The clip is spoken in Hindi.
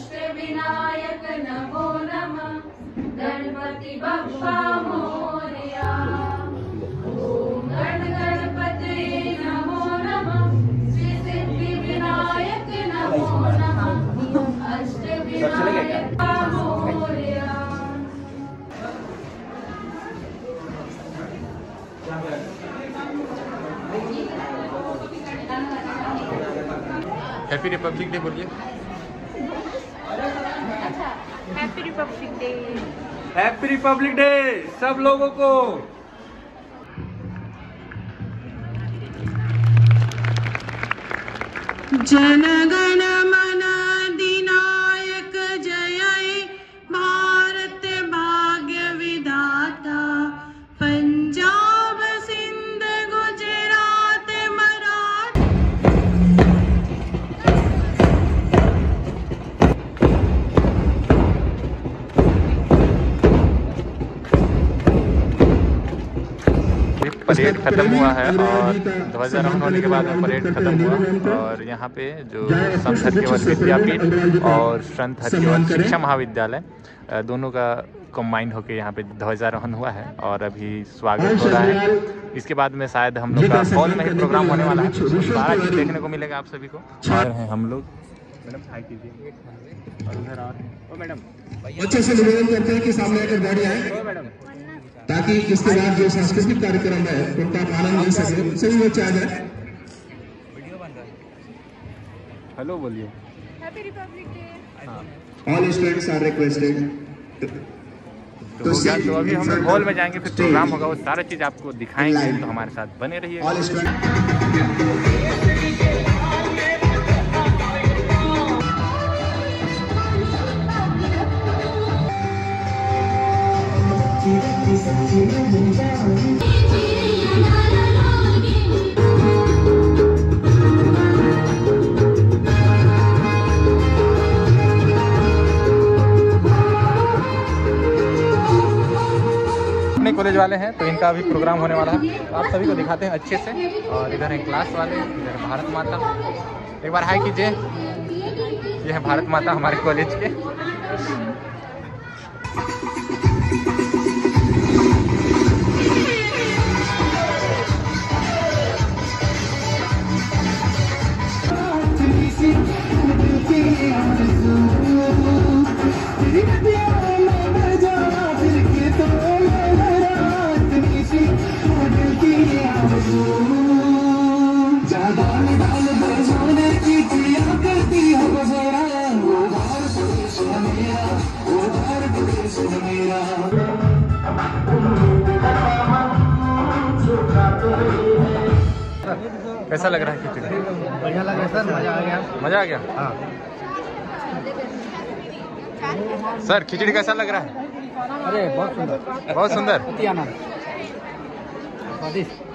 अष्टविनायक नमो नमः। गणपति बप्पा मोरया। ॐ गण गणपते नमो नमः। श्री सिद्धि विनायक नमो नमः। Ashtavinayak Morya. Happy republic day बोलिए। Happy republic day happy republic day सब लोगों को। जनगण परेड खत्म हुआ है और ध्वजारोहण होने के बाद में परेड खत्म हुआ और यहाँ पे जो संत हरिकेवल विद्यापीठ और संत हरिकेवल शिक्षा महाविद्यालय दोनों का कंबाइन होकर यहाँ पे ध्वजारोहण हुआ है और अभी स्वागत हो रहा है। इसके बाद में शायद हम लोग का हॉल में ही प्रोग्राम होने वाला है। सारा चीज़ देखने को मिलेगा आप सभी को। हम लोग मैडम हाई कीजिए। और उधर और। ओ मैडम। बच्चों से निवेदन करते हैं कि सामने आकर गाड़ी आए ओ मैडम। ताकि इसके बाद जो सांस्कृतिक कार्यक्रम है उनका आनंद ले सके सभी बच्चे आ जाए। हेलो बोलिए। Happy republic day all students are requested to हो तो अभी हम लोग हॉल में जाएँगे फिर प्रोग्राम होगा वो सारा चीज़ आपको दिखाएँगे तो हमारे साथ बने रहिए। अपने कॉलेज वाले हैं तो इनका अभी प्रोग्राम होने वाला है। तो आप सभी को दिखाते हैं अच्छे से। और इधर है क्लास वाले, इधर भारत माता। एक बार हाय कीजिए। ये है भारत माता हमारे कॉलेज के। कैसा लग रहा है खिचड़ी बढ़िया लग रहा है सर मज़ा आ गया। मज़ा आ गया? हाँ। सर खिचड़ी कैसा लग रहा है? अरे बहुत सुंदर। बहुत सुंदर। स्वादिष्ट।